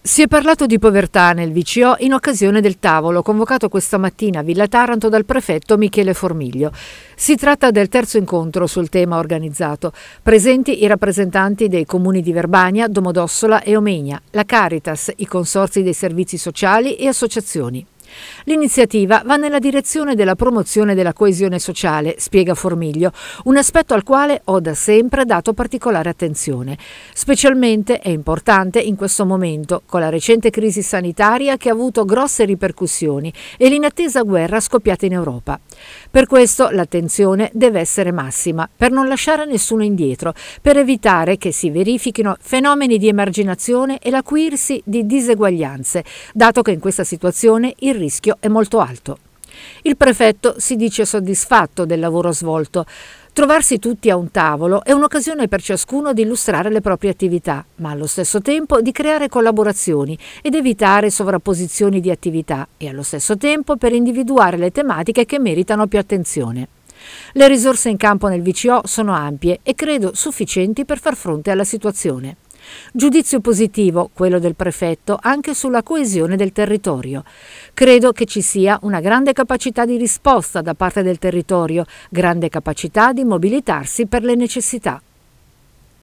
Si è parlato di povertà nel VCO in occasione del tavolo convocato questa mattina a Villa Taranto dal prefetto Michele Formiglio. Si tratta del terzo incontro sul tema organizzato. Presenti i rappresentanti dei comuni di Verbania, Domodossola e Omegna, la Caritas, i consorzi dei servizi sociali e associazioni. L'iniziativa va nella direzione della promozione della coesione sociale, spiega Formiglio, un aspetto al quale ho da sempre dato particolare attenzione. Specialmente è importante in questo momento, con la recente crisi sanitaria che ha avuto grosse ripercussioni e l'inattesa guerra scoppiata in Europa. Per questo l'attenzione deve essere massima, per non lasciare nessuno indietro, per evitare che si verifichino fenomeni di emarginazione e l'acuirsi di diseguaglianze, dato che in questa situazione il rischio è molto alto. Il prefetto si dice soddisfatto del lavoro svolto. Trovarsi tutti a un tavolo è un'occasione per ciascuno di illustrare le proprie attività, ma allo stesso tempo di creare collaborazioni ed evitare sovrapposizioni di attività e allo stesso tempo per individuare le tematiche che meritano più attenzione. Le risorse in campo nel VCO sono ampie e credo sufficienti per far fronte alla situazione. Giudizio positivo, quello del prefetto, anche sulla coesione del territorio. Credo che ci sia una grande capacità di risposta da parte del territorio, grande capacità di mobilitarsi per le necessità.